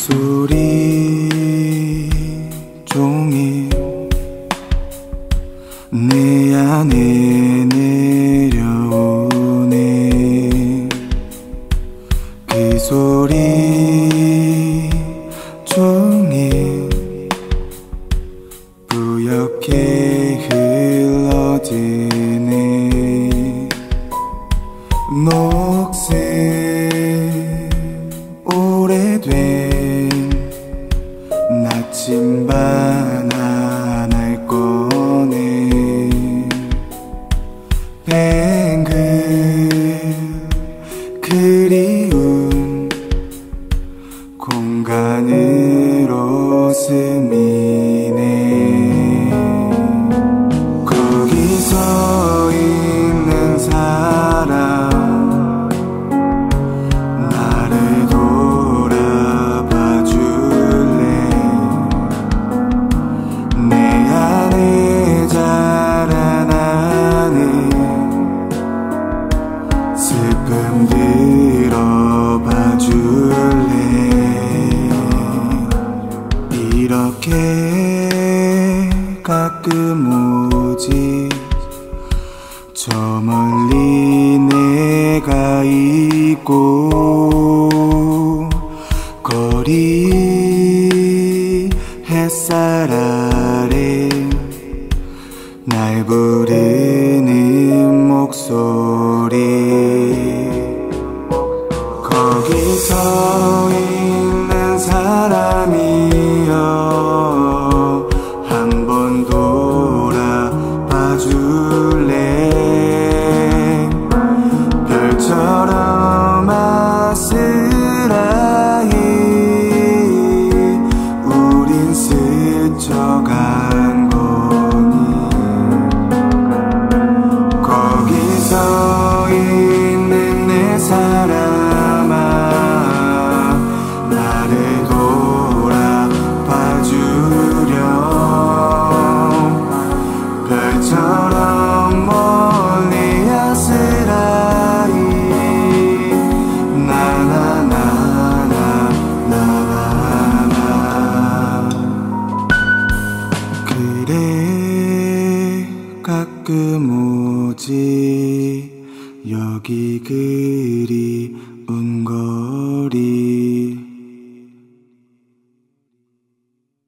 소리 종이 내 안에 내려오는 그 소리 종이 부옇게 흘러지는 녹색 오래된 하나날 꺼내 뱅글 그리운 공간으로 스미 슬픔 들어봐 줄래? 이렇게 가끔 오지. 저 멀리 내가 있고 거리 햇살 아래 날 부르는 목소리 가끔 오지. 여기 그리